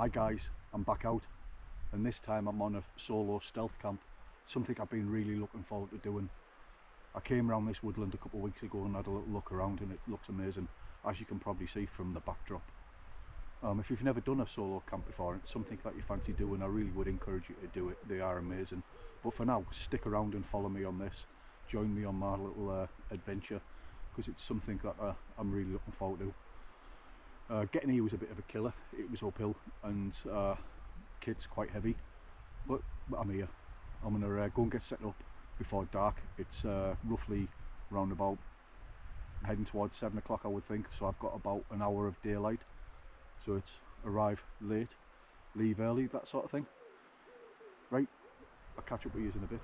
Hi guys, I'm back out and this time I'm on a solo stealth camp, something I've been really looking forward to doing. I came around this woodland a couple of weeks ago and had a little look around and it looks amazing as you can probably see from the backdrop. Um, if you've never done a solo camp before and it's something that you fancy doing I really would encourage you to do it, they are amazing. But for now stick around and follow me on this, join me on my little uh, adventure because it's something that uh, I'm really looking forward to. Uh, getting here was a bit of a killer, it was uphill and uh, kit's quite heavy but, but I'm here. I'm to uh, go and get set up before dark. It's uh, roughly round about heading towards 7 o'clock I would think so I've got about an hour of daylight so it's arrive late, leave early, that sort of thing. Right, I'll catch up with you in a bit.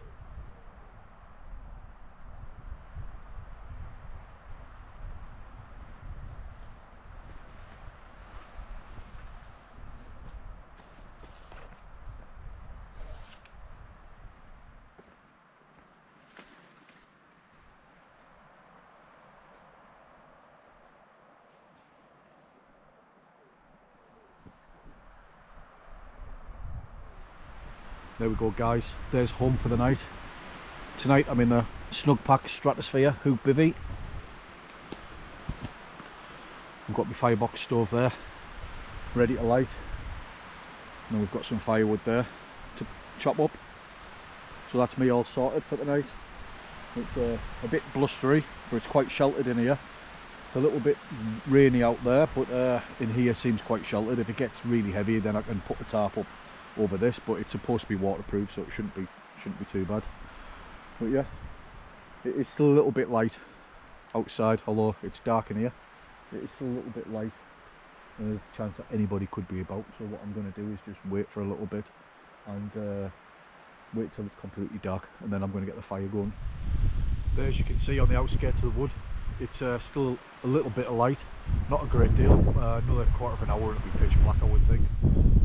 There we go guys, there's home for the night. Tonight I'm in the Snugpak Stratosphere Hoop Bivy. I've got my firebox stove there, ready to light. And we've got some firewood there to chop up. So that's me all sorted for the night. It's uh, a bit blustery, but it's quite sheltered in here. It's a little bit rainy out there, but uh, in here seems quite sheltered. If it gets really heavy, then I can put the tarp up over this but it's supposed to be waterproof so it shouldn't be shouldn't be too bad. But yeah it is still a little bit light outside although it's dark in here. It is still a little bit light. There's a chance that anybody could be about so what I'm going to do is just wait for a little bit and uh, wait till it's completely dark and then I'm going to get the fire going. There as you can see on the outskirts of the wood it's uh, still a little bit of light. Not a great deal. Uh, another quarter of an hour and it'll be pitch black I would think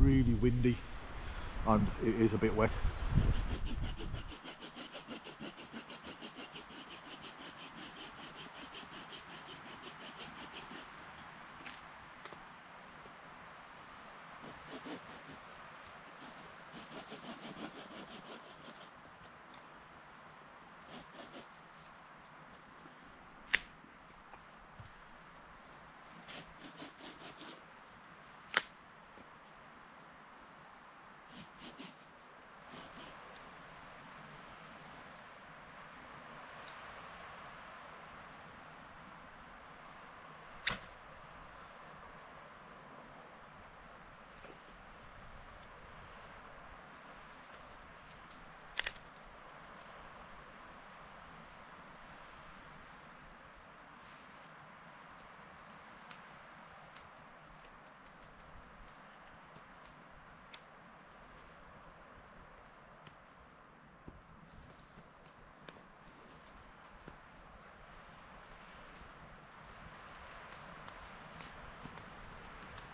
really windy and it is a bit wet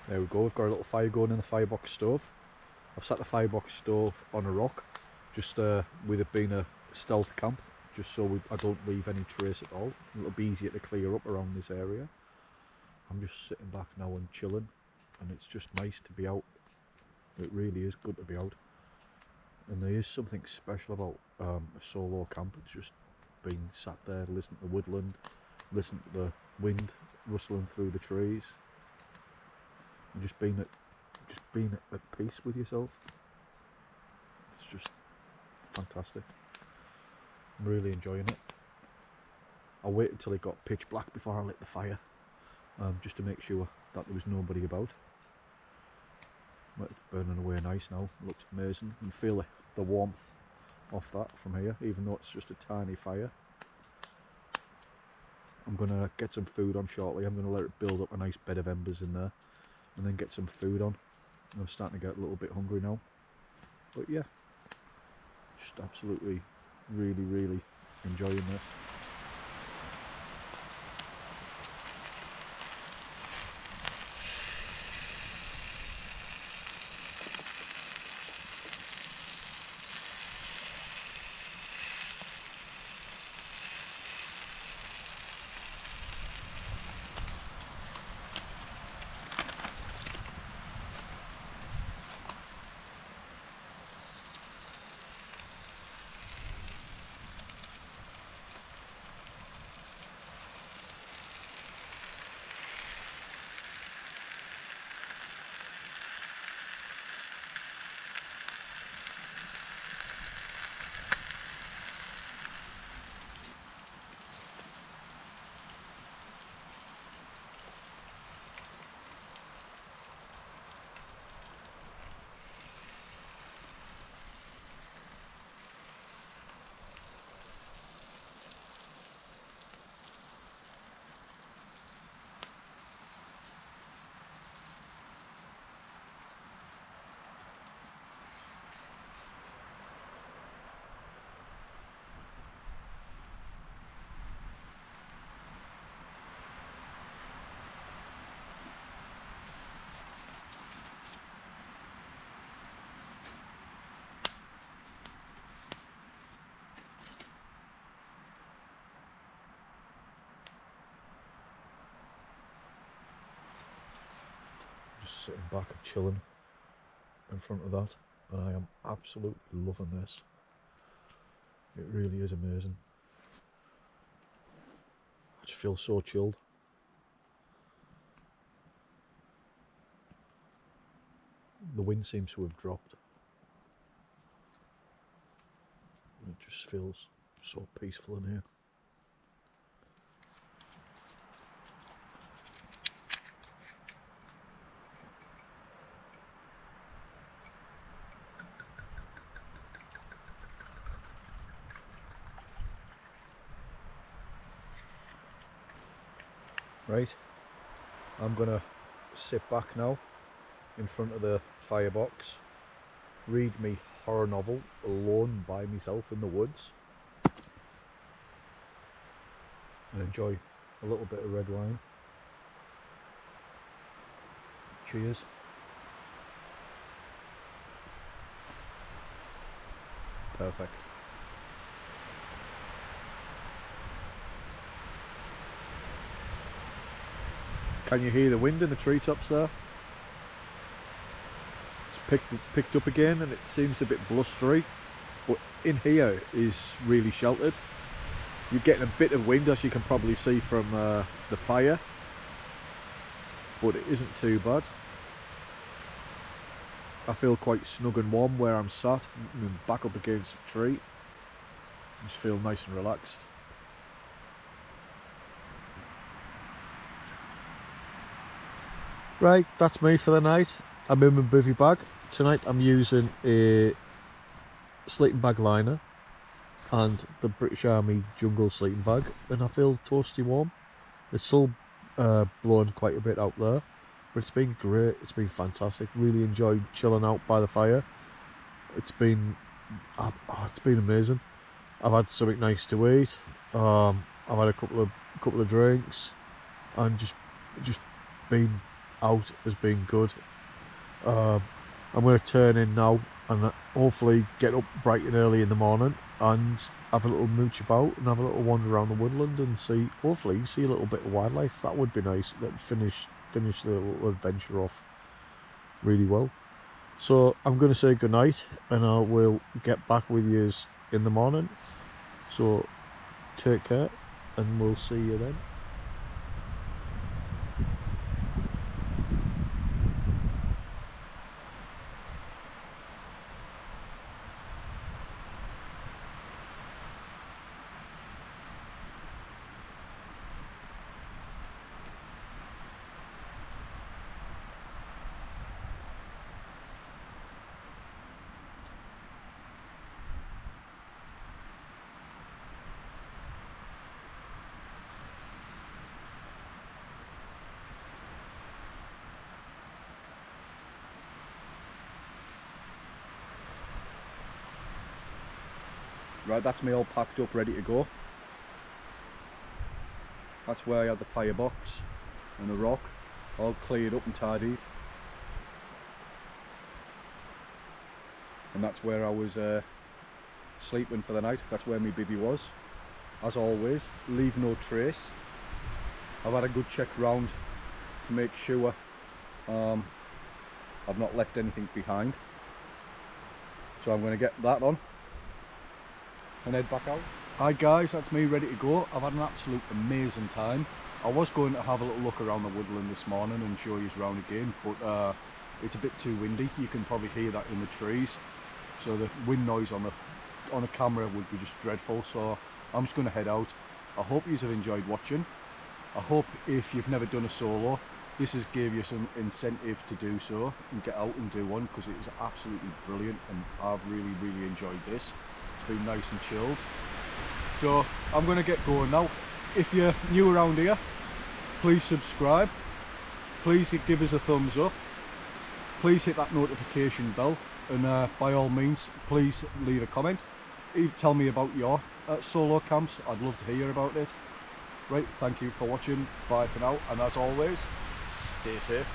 There we go, we've got a little fire going in the firebox stove. I've set the firebox stove on a rock, just uh, with it being a stealth camp, just so we, I don't leave any trace at all. It'll be easier to clear up around this area. I'm just sitting back now and chilling, and it's just nice to be out. It really is good to be out. And there is something special about um, a solo camp. It's just being sat there, listening to the woodland, listening to the wind rustling through the trees and just being at just being at, peace with yourself. It's just fantastic. I'm really enjoying it. I waited until it got pitch black before I lit the fire, um, just to make sure that there was nobody about. But it's burning away nice now. Looks amazing. You can feel the warmth off that from here, even though it's just a tiny fire. I'm gonna get some food on shortly. I'm gonna let it build up a nice bed of embers in there and then get some food on. I'm starting to get a little bit hungry now. But yeah, just absolutely, really, really enjoying this. Sitting back and chilling in front of that and I am absolutely loving this. It really is amazing. I just feel so chilled. The wind seems to have dropped. It just feels so peaceful in here. Right, I'm gonna sit back now in front of the firebox, read me horror novel alone by myself in the woods, and enjoy a little bit of red wine. Cheers. Perfect. Can you hear the wind in the treetops there? It's picked, picked up again and it seems a bit blustery, but in here is really sheltered. You're getting a bit of wind as you can probably see from uh, the fire, but it isn't too bad. I feel quite snug and warm where I'm sat, I'm back up against a tree. Just feel nice and relaxed. Right, that's me for the night. I'm in my bivy bag. Tonight I'm using a sleeping bag liner and the British Army jungle sleeping bag and I feel toasty warm. It's still uh, blowing quite a bit out there but it's been great, it's been fantastic. Really enjoyed chilling out by the fire. It's been oh, it's been amazing. I've had something nice to eat. Um, I've had a couple of couple of drinks and just just been out has been good. Um, I'm going to turn in now and hopefully get up bright and early in the morning and have a little mooch about and have a little wander around the woodland and see, hopefully, see a little bit of wildlife. That would be nice. That finish finish the little adventure off really well. So I'm going to say good night and I will get back with you in the morning. So take care and we'll see you then. Right, that's me all packed up, ready to go. That's where I had the firebox and the rock, all cleared up and tidied. And that's where I was uh, sleeping for the night, that's where my bivvy was. As always, leave no trace. I've had a good check round to make sure um, I've not left anything behind. So I'm going to get that on and head back out. Hi guys, that's me ready to go. I've had an absolute amazing time. I was going to have a little look around the woodland this morning and show you around again, but uh, it's a bit too windy. You can probably hear that in the trees. So the wind noise on the on a camera would be just dreadful. So I'm just going to head out. I hope you have enjoyed watching. I hope if you've never done a solo, this has gave you some incentive to do so and get out and do one because it is absolutely brilliant and I've really really enjoyed this been nice and chilled. So I'm going to get going now. If you're new around here, please subscribe. Please give us a thumbs up. Please hit that notification bell and uh, by all means please leave a comment. Tell me about your uh, solo camps. I'd love to hear about it. Right, thank you for watching. Bye for now and as always, stay safe.